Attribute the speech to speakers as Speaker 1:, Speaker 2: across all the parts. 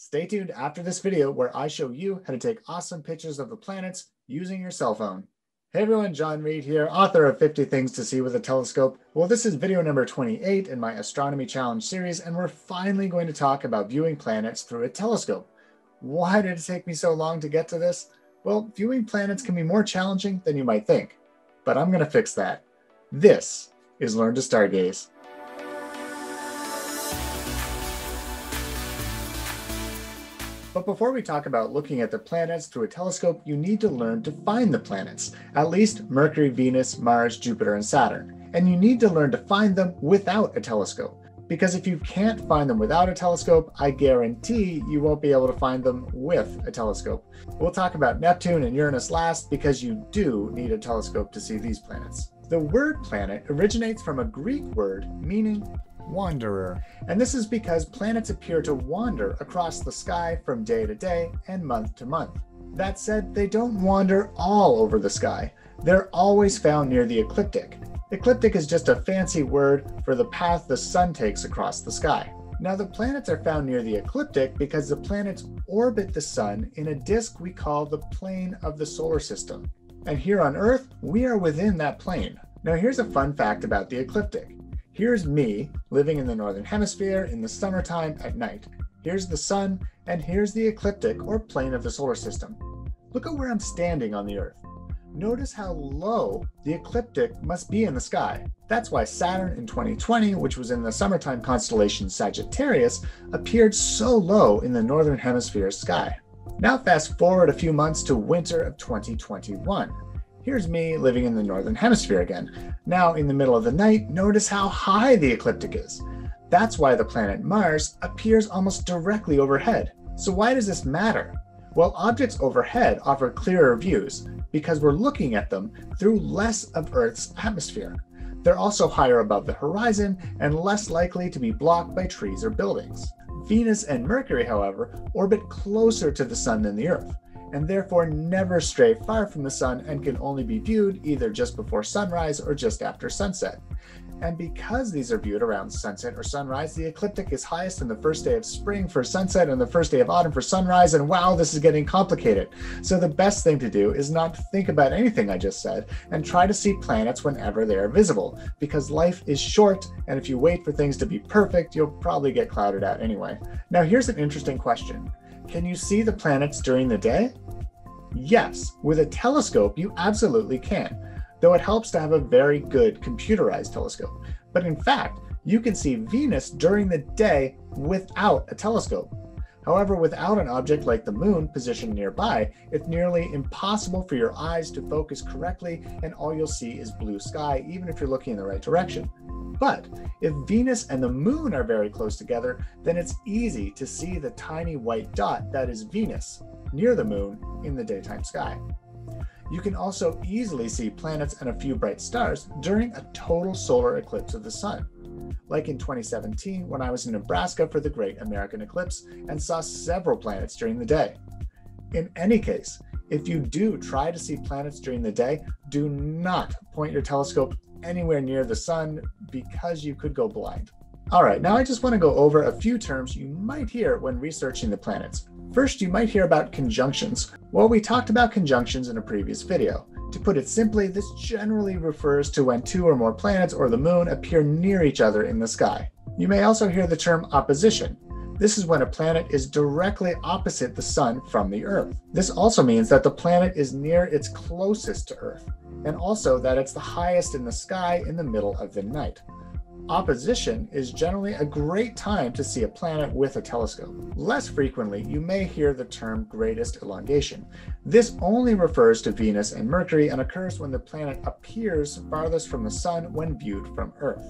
Speaker 1: Stay tuned after this video where I show you how to take awesome pictures of the planets using your cell phone. Hey everyone, John Read here, author of 50 Things to See with a Telescope. Well, this is video number 28 in my Astronomy Challenge series, and we're finally going to talk about viewing planets through a telescope. Why did it take me so long to get to this? Well, viewing planets can be more challenging than you might think, but I'm going to fix that. This is Learn to Stargaze. Before we talk about looking at the planets through a telescope, you need to learn to find the planets, at least Mercury, Venus, Mars, Jupiter, and Saturn. And you need to learn to find them without a telescope. Because if you can't find them without a telescope, I guarantee you won't be able to find them with a telescope. We'll talk about Neptune and Uranus last because you do need a telescope to see these planets. The word planet originates from a Greek word meaning wanderer. And this is because planets appear to wander across the sky from day to day and month to month. That said, they don't wander all over the sky. They're always found near the ecliptic. Ecliptic is just a fancy word for the path the sun takes across the sky. Now, the planets are found near the ecliptic because the planets orbit the sun in a disk we call the plane of the solar system. And here on Earth, we are within that plane. Now, here's a fun fact about the ecliptic Here's me living in the northern hemisphere in the summertime at night. Here's the sun, and here's the ecliptic or plane of the solar system. Look at where I'm standing on the Earth. Notice how low the ecliptic must be in the sky. That's why Saturn in 2020, which was in the summertime constellation Sagittarius, appeared so low in the northern hemisphere sky. Now, fast forward a few months to winter of 2021. Here's me living in the northern hemisphere again. Now, in the middle of the night, notice how high the ecliptic is. That's why the planet Mars appears almost directly overhead. So, why does this matter? Well, objects overhead offer clearer views because we're looking at them through less of Earth's atmosphere. They're also higher above the horizon and less likely to be blocked by trees or buildings. Venus and Mercury, however, orbit closer to the Sun than the Earth and therefore never stray far from the sun and can only be viewed either just before sunrise or just after sunset. And because these are viewed around sunset or sunrise, the ecliptic is highest in the first day of spring for sunset and the first day of autumn for sunrise. And wow, this is getting complicated. So the best thing to do is not think about anything I just said and try to see planets whenever they are visible, because life is short. And if you wait for things to be perfect, you'll probably get clouded out anyway. Now, here's an interesting question can you see the planets during the day? Yes, with a telescope, you absolutely can, though it helps to have a very good computerized telescope. But in fact, you can see Venus during the day without a telescope. However, without an object like the moon positioned nearby, it's nearly impossible for your eyes to focus correctly, and all you'll see is blue sky, even if you're looking in the right direction. But if Venus and the moon are very close together, then it's easy to see the tiny white dot that is Venus near the moon in the daytime sky. You can also easily see planets and a few bright stars during a total solar eclipse of the sun, like in 2017 when I was in Nebraska for the Great American Eclipse and saw several planets during the day. In any case, if you do try to see planets during the day, do not point your telescope anywhere near the sun because you could go blind. All right, now I just want to go over a few terms you might hear when researching the planets. First, you might hear about conjunctions. Well, we talked about conjunctions in a previous video. To put it simply, this generally refers to when two or more planets or the moon appear near each other in the sky. You may also hear the term opposition. This is when a planet is directly opposite the sun from the Earth. This also means that the planet is near its closest to Earth, and also that it's the highest in the sky in the middle of the night. Opposition is generally a great time to see a planet with a telescope. Less frequently, you may hear the term greatest elongation. This only refers to Venus and Mercury and occurs when the planet appears farthest from the Sun when viewed from Earth.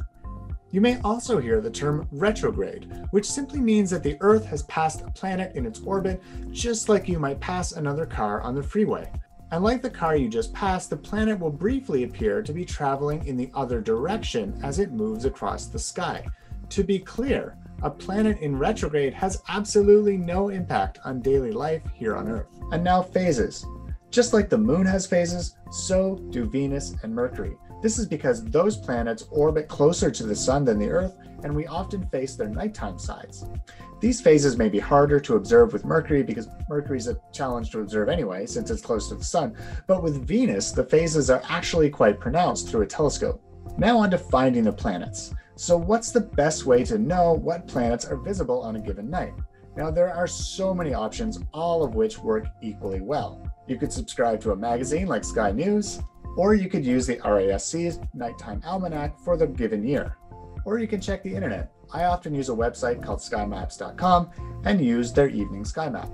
Speaker 1: You may also hear the term retrograde, which simply means that the Earth has passed a planet in its orbit, just like you might pass another car on the freeway. And like the car you just passed, the planet will briefly appear to be traveling in the other direction as it moves across the sky. To be clear, a planet in retrograde has absolutely no impact on daily life here on Earth. And now, phases. Just like the moon has phases, so do Venus and Mercury. This is because those planets orbit closer to the sun than the Earth, and we often face their nighttime sides. These phases may be harder to observe with Mercury because Mercury is a challenge to observe anyway, since it's close to the sun, but with Venus, the phases are actually quite pronounced through a telescope. Now, on to finding the planets. So, what's the best way to know what planets are visible on a given night? Now, there are so many options, all of which work equally well. You could subscribe to a magazine like Sky News, or you could use the RASC's Nighttime Almanac for the given year. Or you can check the internet. I often use a website called skymaps.com and use their evening sky map.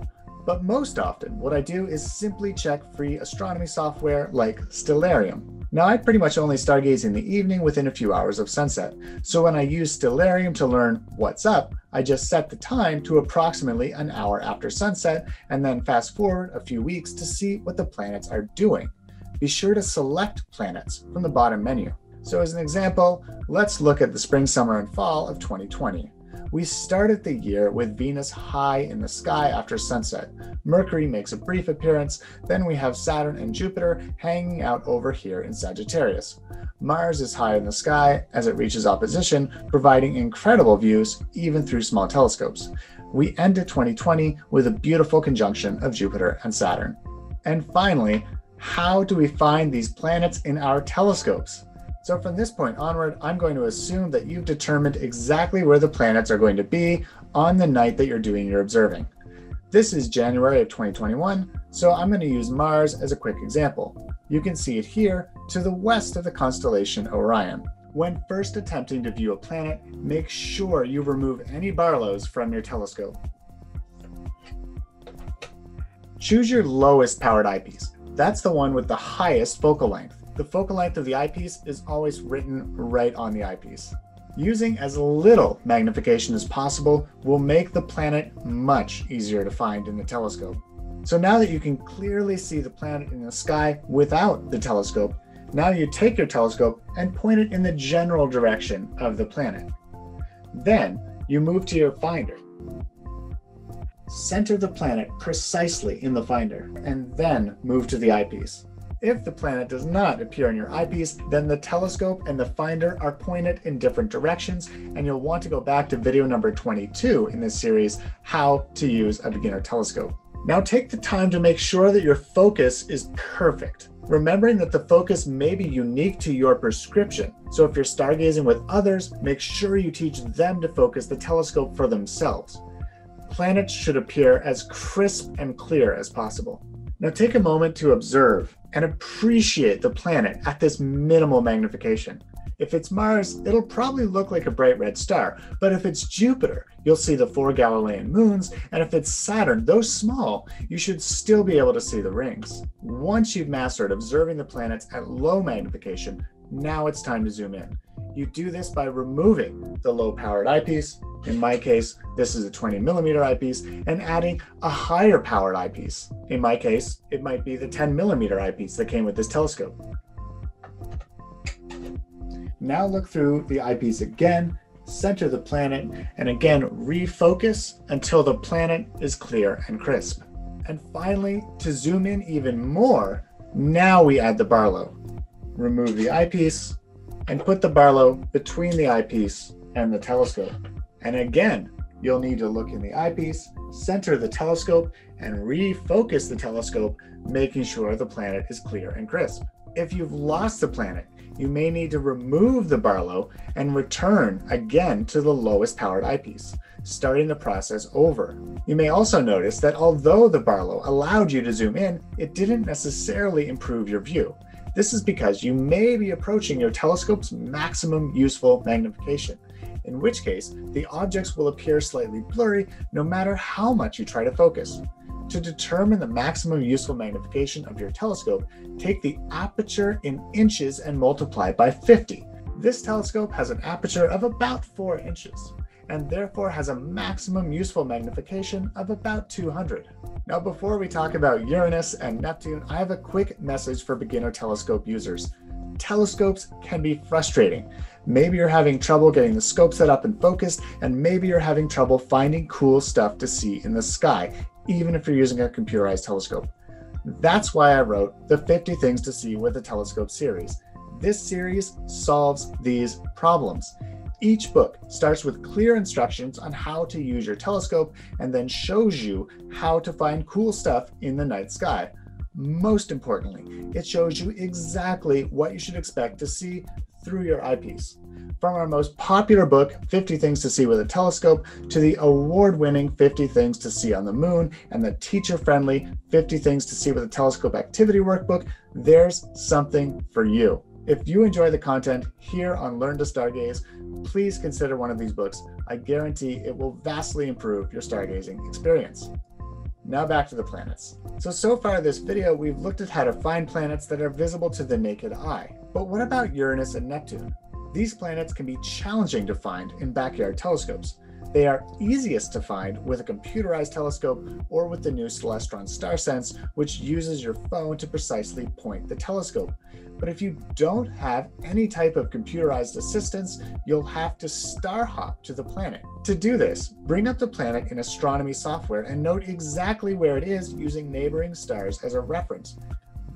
Speaker 1: But most often, what I do is simply check free astronomy software like Stellarium. Now, I pretty much only stargaze in the evening within a few hours of sunset. So when I use Stellarium to learn what's up, I just set the time to approximately an hour after sunset and then fast forward a few weeks to see what the planets are doing. Be sure to select planets from the bottom menu. So as an example, let's look at the spring, summer, and fall of 2020. We started the year with Venus high in the sky after sunset. Mercury makes a brief appearance, then we have Saturn and Jupiter hanging out over here in Sagittarius. Mars is high in the sky as it reaches opposition, providing incredible views even through small telescopes. We ended 2020 with a beautiful conjunction of Jupiter and Saturn. And finally, how do we find these planets in our telescopes? So from this point onward, I'm going to assume that you've determined exactly where the planets are going to be on the night that you're doing your observing. This is January of 2021, so I'm going to use Mars as a quick example. You can see it here to the west of the constellation Orion. When first attempting to view a planet, make sure you remove any Barlows from your telescope. Choose your lowest powered eyepiece. That's the one with the highest focal length the focal length of the eyepiece is always written right on the eyepiece. Using as little magnification as possible will make the planet much easier to find in the telescope. So now that you can clearly see the planet in the sky without the telescope, now you take your telescope and point it in the general direction of the planet. Then you move to your finder. Center the planet precisely in the finder, and then move to the eyepiece. If the planet does not appear on your eyepiece, then the telescope and the finder are pointed in different directions, and you'll want to go back to video number 22 in this series, How to Use a Beginner Telescope. Now take the time to make sure that your focus is perfect, remembering that the focus may be unique to your prescription. So if you're stargazing with others, make sure you teach them to focus the telescope for themselves. Planets should appear as crisp and clear as possible. Now take a moment to observe and appreciate the planet at this minimal magnification. If it's Mars, it'll probably look like a bright red star, but if it's Jupiter, you'll see the four Galilean moons, and if it's Saturn, though small, you should still be able to see the rings. Once you've mastered observing the planets at low magnification, now it's time to zoom in. You do this by removing the low powered eyepiece. In my case, this is a 20 millimeter eyepiece and adding a higher powered eyepiece. In my case, it might be the 10 millimeter eyepiece that came with this telescope. Now look through the eyepiece again, center the planet, and again refocus until the planet is clear and crisp. And finally, to zoom in even more, now we add the Barlow. Remove the eyepiece, and put the Barlow between the eyepiece and the telescope. And again, you'll need to look in the eyepiece, center the telescope, and refocus the telescope, making sure the planet is clear and crisp. If you've lost the planet, you may need to remove the Barlow and return again to the lowest powered eyepiece, starting the process over. You may also notice that although the Barlow allowed you to zoom in, it didn't necessarily improve your view. This is because you may be approaching your telescope's maximum useful magnification, in which case the objects will appear slightly blurry no matter how much you try to focus. To determine the maximum useful magnification of your telescope, take the aperture in inches and multiply by 50. This telescope has an aperture of about 4 inches and therefore has a maximum useful magnification of about 200. Now, before we talk about Uranus and Neptune, I have a quick message for beginner telescope users. Telescopes can be frustrating. Maybe you're having trouble getting the scope set up and focused, and maybe you're having trouble finding cool stuff to see in the sky, even if you're using a computerized telescope. That's why I wrote the 50 Things to See with a Telescope series. This series solves these problems. Each book starts with clear instructions on how to use your telescope and then shows you how to find cool stuff in the night sky. Most importantly, it shows you exactly what you should expect to see through your eyepiece. From our most popular book, 50 Things to See with a Telescope, to the award winning 50 Things to See on the Moon and the teacher friendly 50 Things to See with a Telescope activity workbook, there's something for you. If you enjoy the content here on Learn to Stargaze, please consider one of these books. I guarantee it will vastly improve your stargazing experience. Now back to the planets. So, so far this video, we've looked at how to find planets that are visible to the naked eye. But what about Uranus and Neptune? These planets can be challenging to find in backyard telescopes. They are easiest to find with a computerized telescope or with the new Celestron StarSense, which uses your phone to precisely point the telescope. But if you don't have any type of computerized assistance, you'll have to star hop to the planet. To do this, bring up the planet in astronomy software and note exactly where it is using neighboring stars as a reference.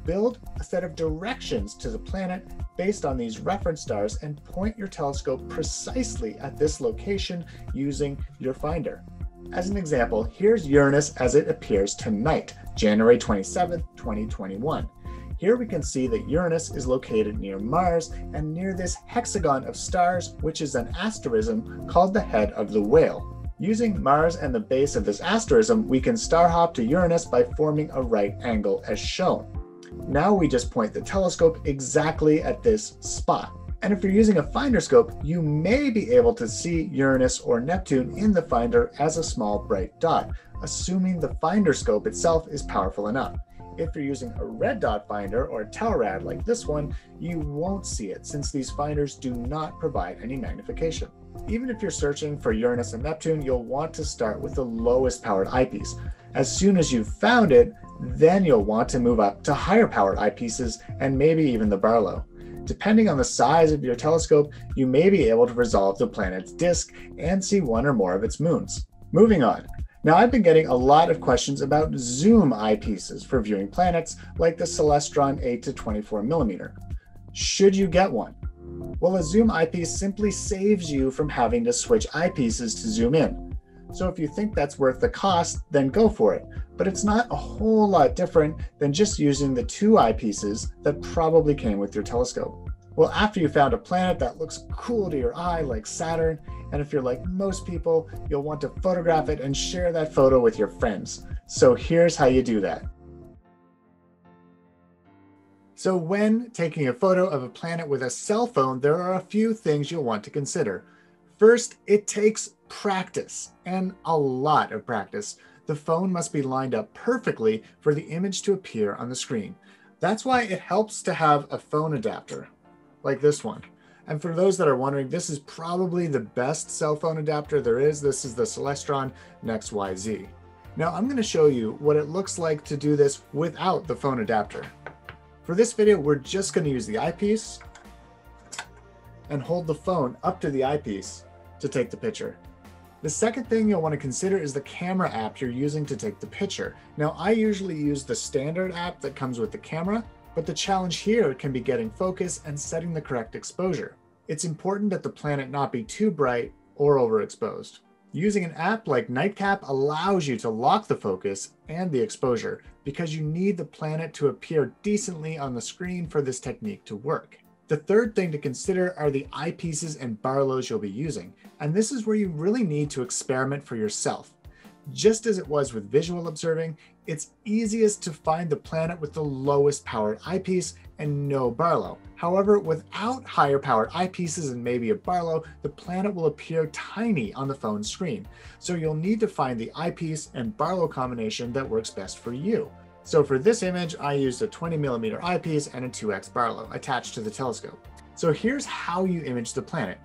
Speaker 1: Build a set of directions to the planet based on these reference stars and point your telescope precisely at this location using your finder. As an example, here's Uranus as it appears tonight, January 27, 2021. Here we can see that Uranus is located near Mars and near this hexagon of stars, which is an asterism called the head of the whale. Using Mars and the base of this asterism, we can star hop to Uranus by forming a right angle as shown. Now we just point the telescope exactly at this spot. And if you're using a finder scope, you may be able to see Uranus or Neptune in the finder as a small bright dot, assuming the finder scope itself is powerful enough. If you're using a red dot finder or a Telrad like this one, you won't see it since these finders do not provide any magnification. Even if you're searching for Uranus and Neptune, you'll want to start with the lowest powered eyepiece. As soon as you've found it, then you'll want to move up to higher powered eyepieces and maybe even the Barlow. Depending on the size of your telescope, you may be able to resolve the planet's disk and see one or more of its moons. Moving on, now, I've been getting a lot of questions about zoom eyepieces for viewing planets, like the Celestron 8 to 24 millimeter. Should you get one? Well, a zoom eyepiece simply saves you from having to switch eyepieces to zoom in. So if you think that's worth the cost, then go for it. But it's not a whole lot different than just using the two eyepieces that probably came with your telescope. Well, after you found a planet that looks cool to your eye, like Saturn, and if you're like most people, you'll want to photograph it and share that photo with your friends. So here's how you do that. So when taking a photo of a planet with a cell phone, there are a few things you'll want to consider. First, it takes practice and a lot of practice. The phone must be lined up perfectly for the image to appear on the screen. That's why it helps to have a phone adapter like this one. And for those that are wondering, this is probably the best cell phone adapter there is. This is the Celestron NexYZ. Now I'm gonna show you what it looks like to do this without the phone adapter. For this video, we're just gonna use the eyepiece and hold the phone up to the eyepiece to take the picture. The second thing you'll want to consider is the camera app you're using to take the picture. Now, I usually use the standard app that comes with the camera, but the challenge here can be getting focus and setting the correct exposure it's important that the planet not be too bright or overexposed. Using an app like Nightcap allows you to lock the focus and the exposure because you need the planet to appear decently on the screen for this technique to work. The third thing to consider are the eyepieces and Barlows you'll be using, and this is where you really need to experiment for yourself. Just as it was with visual observing, it's easiest to find the planet with the lowest powered eyepiece and no Barlow. However, without higher powered eyepieces and maybe a Barlow, the planet will appear tiny on the phone screen. So you'll need to find the eyepiece and Barlow combination that works best for you. So for this image, I used a 20 millimeter eyepiece and a 2x Barlow attached to the telescope. So here's how you image the planet.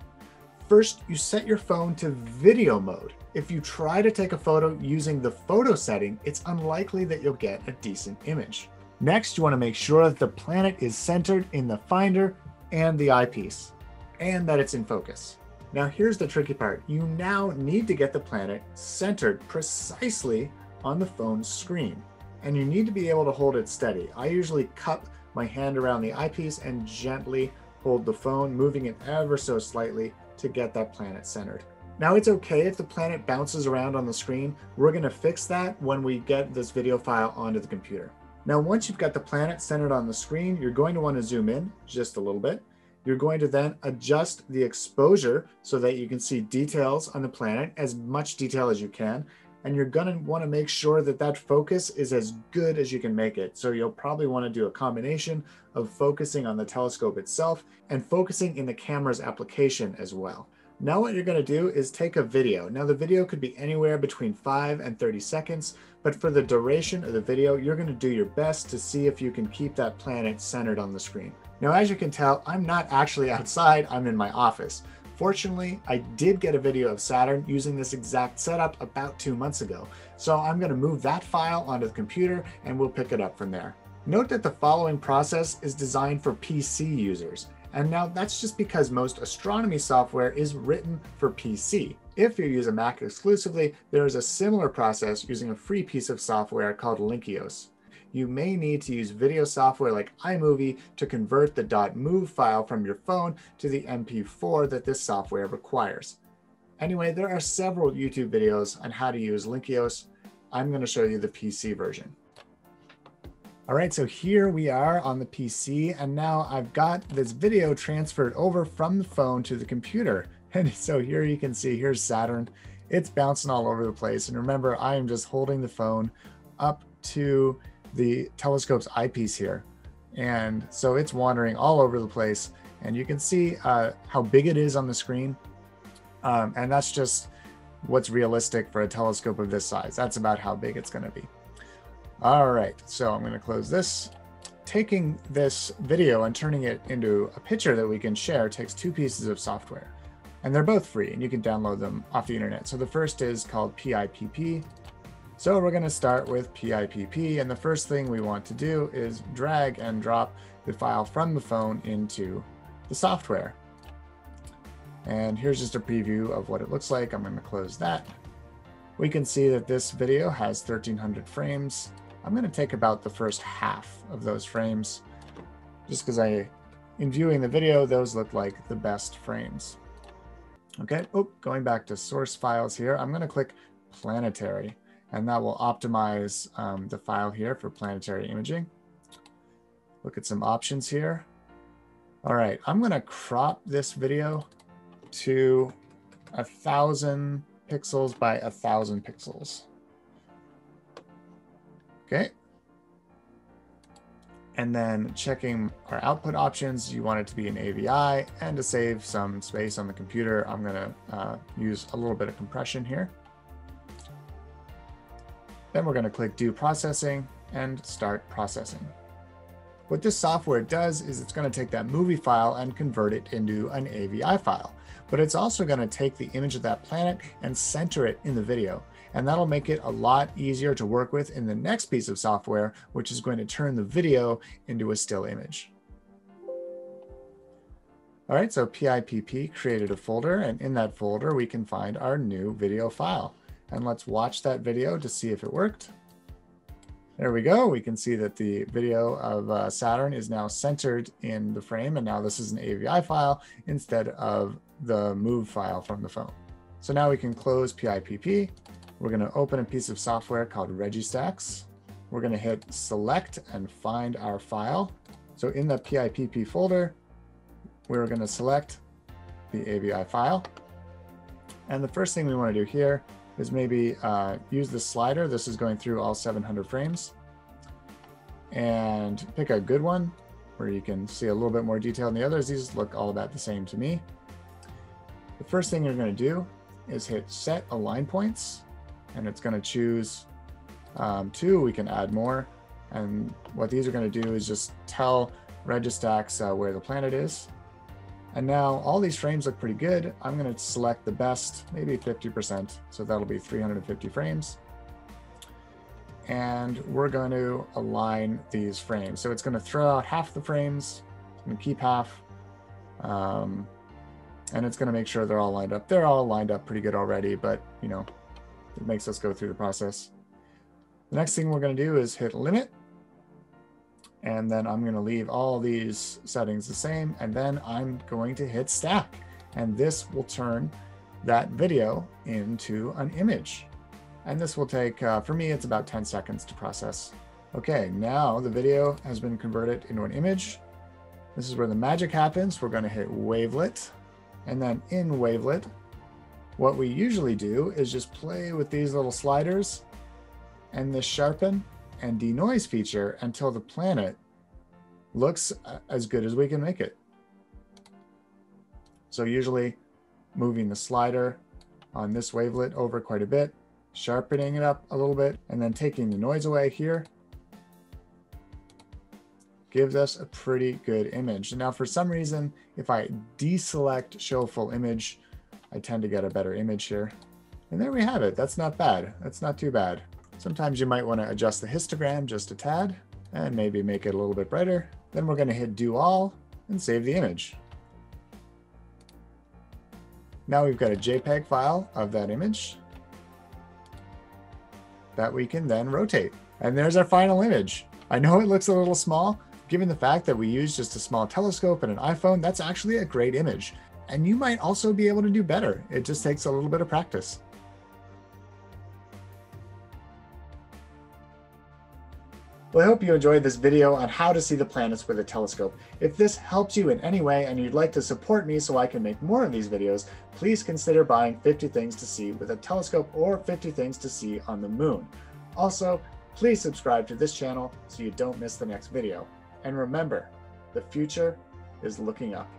Speaker 1: First, you set your phone to video mode. If you try to take a photo using the photo setting, it's unlikely that you'll get a decent image. Next, you want to make sure that the planet is centered in the finder and the eyepiece, and that it's in focus. Now here's the tricky part. You now need to get the planet centered precisely on the phone's screen, and you need to be able to hold it steady. I usually cup my hand around the eyepiece and gently hold the phone, moving it ever so slightly to get that planet centered. Now it's okay if the planet bounces around on the screen. We're gonna fix that when we get this video file onto the computer. Now, once you've got the planet centered on the screen, you're going to wanna zoom in just a little bit. You're going to then adjust the exposure so that you can see details on the planet, as much detail as you can. And you're gonna wanna make sure that that focus is as good as you can make it. So you'll probably wanna do a combination of focusing on the telescope itself and focusing in the camera's application as well. Now what you're gonna do is take a video. Now the video could be anywhere between five and 30 seconds, but for the duration of the video, you're gonna do your best to see if you can keep that planet centered on the screen. Now, as you can tell, I'm not actually outside, I'm in my office. Fortunately, I did get a video of Saturn using this exact setup about two months ago. So I'm gonna move that file onto the computer and we'll pick it up from there. Note that the following process is designed for PC users. And now that's just because most astronomy software is written for PC. If you use a Mac exclusively, there is a similar process using a free piece of software called Lynkeos. You may need to use video software like iMovie to convert the .mov file from your phone to the MP4 that this software requires. Anyway, there are several YouTube videos on how to use Lynkeos. I'm going to show you the PC version. All right, so here we are on the PC, and now I've got this video transferred over from the phone to the computer. And so here you can see, here's Saturn. It's bouncing all over the place. And remember, I am just holding the phone up to the telescope's eyepiece here. And so it's wandering all over the place. And you can see uh, how big it is on the screen. Um, and that's just what's realistic for a telescope of this size. That's about how big it's going to be. All right, so I'm going to close this. Taking this video and turning it into a picture that we can share takes two pieces of software. And they're both free, and you can download them off the internet. So the first is called PIPP. So we're going to start with PIPP, and the first thing we want to do is drag and drop the file from the phone into the software. And here's just a preview of what it looks like. I'm going to close that. We can see that this video has 1300 frames I'm going to take about the first half of those frames just because I, in viewing the video, those look like the best frames. Okay, oh, going back to source files here, I'm going to click planetary and that will optimize um, the file here for planetary imaging. Look at some options here. All right, I'm going to crop this video to a thousand pixels by a thousand pixels. Okay. And then checking our output options, you want it to be an AVI and to save some space on the computer, I'm gonna uh, use a little bit of compression here. Then we're gonna click do processing and start processing. What this software does is it's gonna take that movie file and convert it into an AVI file, but it's also gonna take the image of that planet and center it in the video and that'll make it a lot easier to work with in the next piece of software, which is going to turn the video into a still image. All right, so PIPP created a folder, and in that folder, we can find our new video file. And let's watch that video to see if it worked. There we go. We can see that the video of uh, Saturn is now centered in the frame, and now this is an AVI file instead of the move file from the phone. So now we can close PIPP we're going to open a piece of software called Registax. We're going to hit select and find our file. So in the PIPP folder, we're going to select the AVI file. And the first thing we want to do here is maybe uh, use the slider. This is going through all 700 frames. And pick a good one where you can see a little bit more detail than the others. These look all about the same to me. The first thing you're going to do is hit set align points and it's going to choose um, two. We can add more. And what these are going to do is just tell Registax uh, where the planet is. And now all these frames look pretty good. I'm going to select the best, maybe 50%. So that'll be 350 frames. And we're going to align these frames. So it's going to throw out half the frames and keep half. Um, and it's going to make sure they're all lined up. They're all lined up pretty good already, but you know, it makes us go through the process. The next thing we're going to do is hit limit. And then I'm going to leave all these settings the same. And then I'm going to hit stack. And this will turn that video into an image. And this will take, uh, for me, it's about 10 seconds to process. Okay, now the video has been converted into an image. This is where the magic happens. We're going to hit wavelet. And then in wavelet, what we usually do is just play with these little sliders and this sharpen and denoise feature until the planet looks uh, as good as we can make it. So usually moving the slider on this wavelet over quite a bit, sharpening it up a little bit, and then taking the noise away here gives us a pretty good image. Now, for some reason, if I deselect show full image, I tend to get a better image here. And there we have it. That's not bad. That's not too bad. Sometimes you might want to adjust the histogram just a tad and maybe make it a little bit brighter. Then we're going to hit do all and save the image. Now we've got a JPEG file of that image that we can then rotate. And there's our final image. I know it looks a little small. Given the fact that we use just a small telescope and an iPhone, that's actually a great image. And you might also be able to do better. It just takes a little bit of practice. Well, I hope you enjoyed this video on how to see the planets with a telescope. If this helps you in any way and you'd like to support me so I can make more of these videos, please consider buying 50 Things to See with a telescope or 50 Things to See on the Moon. Also, please subscribe to this channel so you don't miss the next video. And remember, the future is looking up.